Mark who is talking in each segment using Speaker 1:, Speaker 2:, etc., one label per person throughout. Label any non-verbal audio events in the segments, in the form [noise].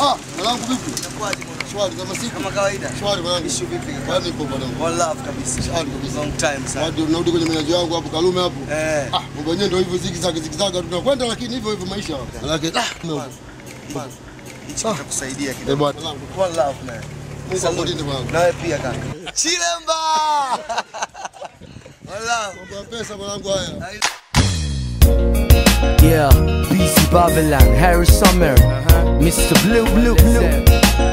Speaker 1: Ah, mwanangu vipi? Shwari kama siku.
Speaker 2: Kama kawaida.
Speaker 1: Shwari mwanangu.
Speaker 2: Issue vipi?
Speaker 1: Kwani nipo mwanangu.
Speaker 2: One love kabisa.
Speaker 1: Shwari kabisa.
Speaker 2: Long time sana.
Speaker 1: Hadi unarudi kwenye menaji wangu hapo Kalume hapo.
Speaker 2: Eh.
Speaker 1: Ah, mambo yenyewe ndio hivyo zigzag zigzag tunakwenda lakini hivyo hivyo maisha. Lakini ah,
Speaker 2: Man. Hichi kitakusaidia
Speaker 1: eh bwana.
Speaker 2: One love man.
Speaker 1: Mungu akulinde mwanangu.
Speaker 2: Nawe pia kaka. Chilemba! [laughs] One love.
Speaker 1: Mambo ya pesa mwanangu haya.
Speaker 3: Yeah, BC Babylon, Harry Summer, uh -huh. Mr. Blue Blue Blue.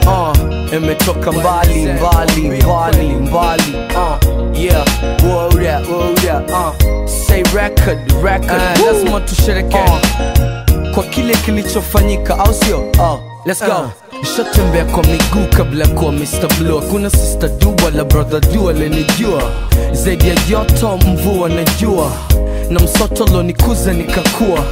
Speaker 3: Uh, imetoka mbali mbali mbali mbali. Uh, yeah, whoa yeah, whoa yeah. Uh, say record, record. Uh, lazima tushereke uh, kwa kile kilichofanyika, au sio? Uh, let's go. Uh. Nishatembea kwa miguu kabla kuwa Mr. Blue. Kuna sister du wala brother du alenijua zaidi ya joto, mvua na jua na msoto lonikuza nikakua.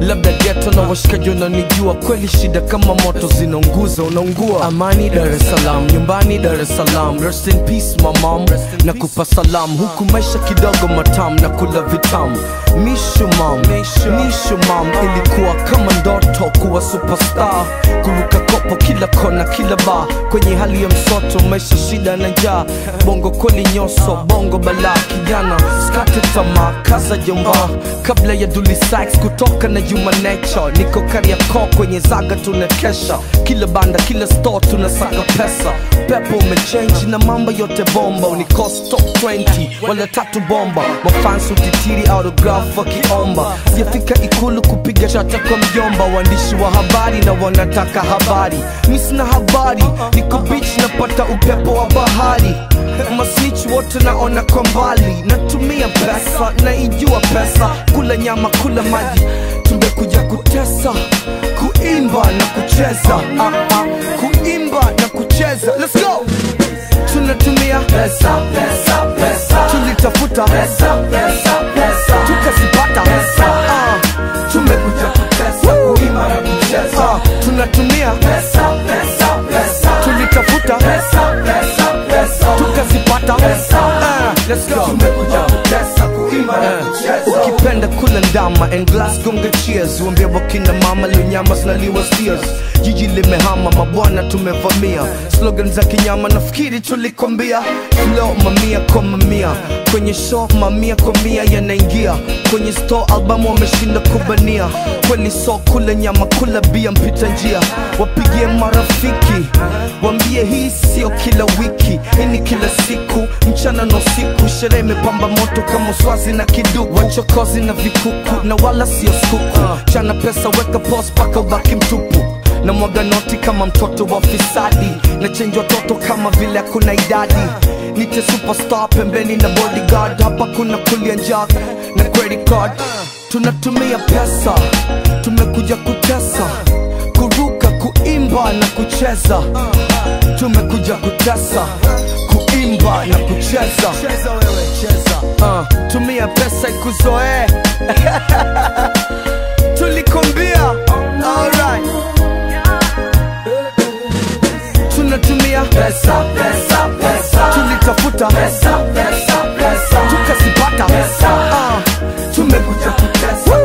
Speaker 3: Labda geto na washikaji unanijua. kweli shida kama moto zinaunguza unaungua. Amani dar es salaam nyumbani dar es salaam. Rest in peace my mom na kupa salam huku maisha kidogo matam na kula vitamu. Mishu mam. Mishu mam. Ilikuwa kama ndoto kuwa superstar. Kuruka kopo kila kona kila ba kwenye hali ya msoto maisha shida na njaa. Bongo kweli nyoso bongo bala, kijana. Skate tamaa kaza jomba. Kabla ya Dully Sykes kutoka na Human Nature. Niko Kariakoo kwenye zaga tunakesha kila banda kila store tunasaka pesa pepo umechange na mambo yote bomba. Unikos top 20 wala tatu bomba. Mafans utitiri autograph wakiomba sijafika ikulu kupiga chata kwa mjomba. Waandishi wa habari na wanataka habari. Misina habari niko bich napata upepo wa bahari. Masnich wote naona kwa mbali. Natumia pesa naijua pesa. Kula nyama kula maji. Tumekuja kutesa kuimba na kucheza. Ah, ah, kuimba na kucheza. Let's pesa pesa pesa. Tulitafuta. Pesa pesa pesa. Tukazipata pesa. Uh. tumekuja kutesa kuima na kucheza. Uh. tunatumia. Pesa pesa pesa. Tulitafuta. Pesa pesa pesa. Tukazipata pesa. Uh. let's go. Tumekuja kutesa ukipenda kula ndama and glass gonga cheers. Uambia wakina mama linyama zinaliwa steers. Jiji limehama mabwana tumevamia. Slogan za kinyama nafikiri tulikwambia. Flow mamia kwa mamia. Kwenye show mamia kwa mia yanaingia. Kwenye store albamu wameshinda kubania. Kweli so kula nyama kula bia mpita njia. Wapigie marafiki. Wambie hii sio kila wiki. Hii ni kila siku. Mchana na usiku sherehe imepamba moto kama uswazi na kiduku. Wachokozi na vikuku na wala sio skuku chana pesa weka pos paka ubaki mtupu. Na mwaga noti kama mtoto wa fisadi. Na chenji watoto kama vile hakuna idadi. Nite superstar pembeni na bodyguard. Hapa kuna kulia njak na credit card. Tunatumia pesa tumekuja kutesa. Kuruka kuimba na kucheza. Tumekuja kutesa kuimba na kucheza uh, tumia pesa ikuzoee [laughs] tulikumbia alright. Tunatumia pesa pesa pesa. Tulitafuta. Pesa pesa pesa. Tukazipata. Pesa. Uh, tumekuja kutesa.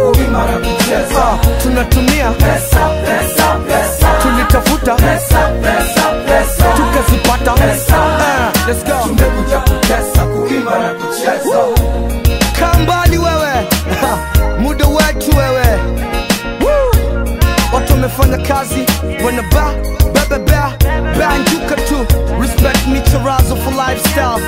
Speaker 3: Kucheza. Uh, tunatumia. pesa pesa pesa. Tulitafuta. Pesa pesa pesa. Tukazipata. Pesa. Uh, let's go. Tumekuja kutesa kuimba na kucheza. Kambali wewe. [laughs] Muda wetu wewe. Watu wamefanya kazi wanaba bebebea banjuka tu respect micharazo for lifestyle.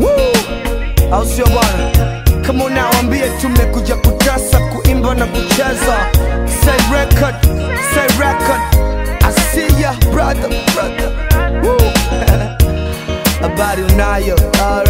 Speaker 3: Bob au sio bwana? Kama unawambie tumekuja kutasa kuimba na kucheza. Say record say record. I see ya brother brother Woo! habari unayo alright